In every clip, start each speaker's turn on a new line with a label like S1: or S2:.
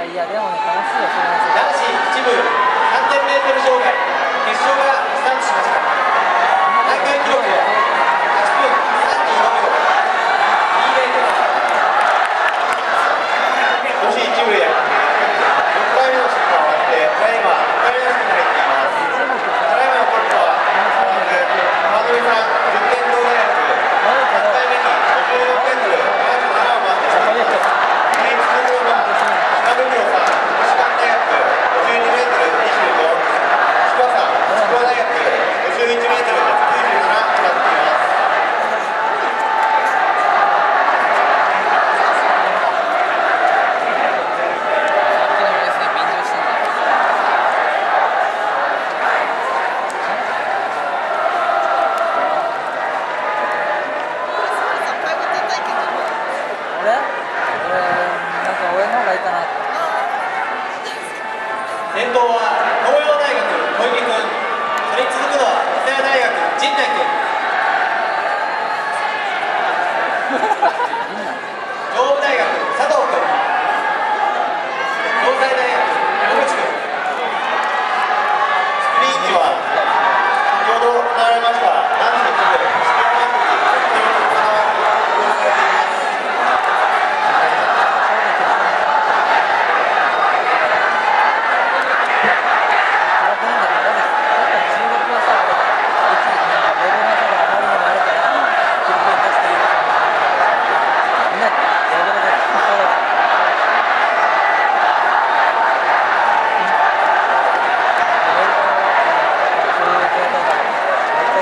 S1: いやでもね楽しいよ
S2: 男子1部 3000m 障害。決勝が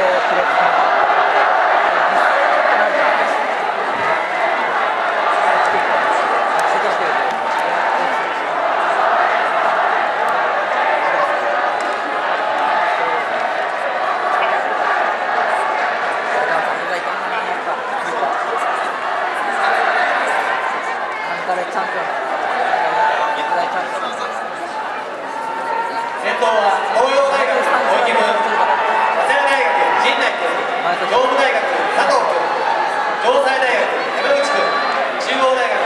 S2: 切れて先頭は東洋大学小池。京北大学佐藤君城西大学山口君中央大学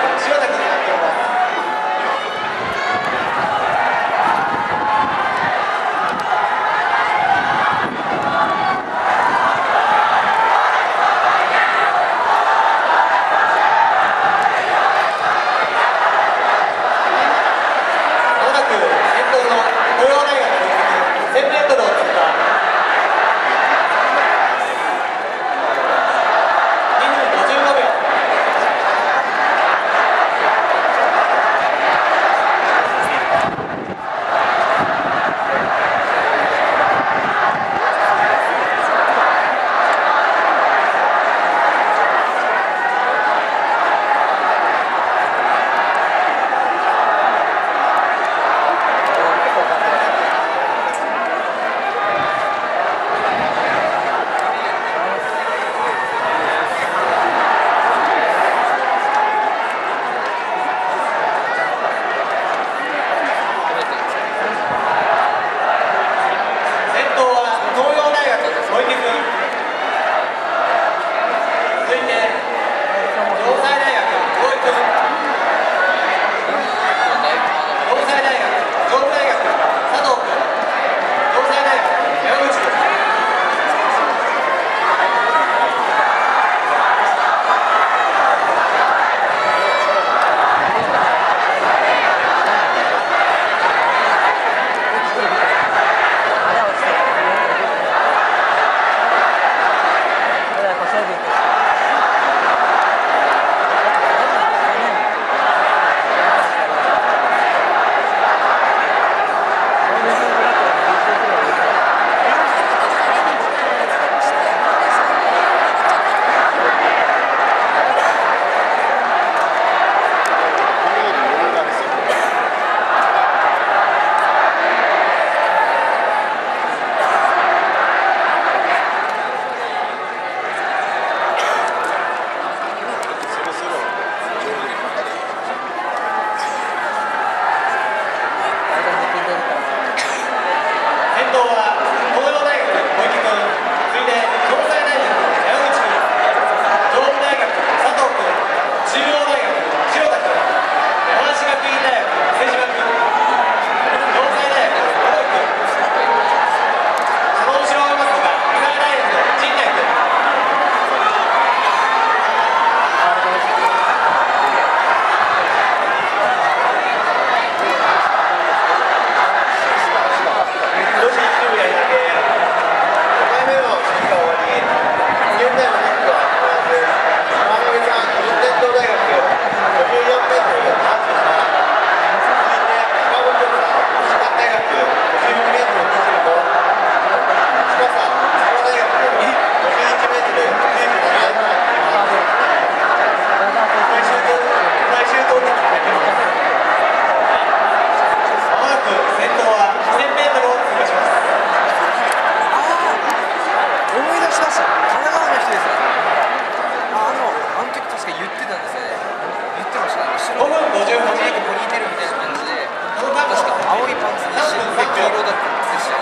S2: こ分58でポニーテールみたいな感じで確か青いパンツで白で黄色だったでした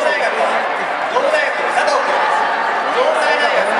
S2: 大学東大学佐藤君城西大学